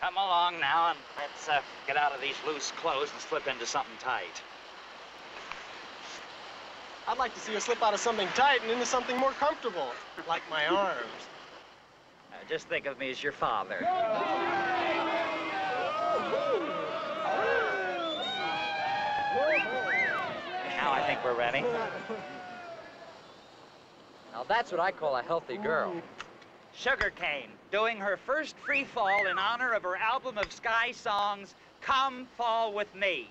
Come along now and let's uh, get out of these loose clothes and slip into something tight. I'd like to see you slip out of something tight and into something more comfortable, like my arms. Uh, just think of me as your father. Now I think we're ready. Now that's what I call a healthy girl. Sugar Kane, doing her first free fall in honor of her album of sky songs, Come Fall With Me.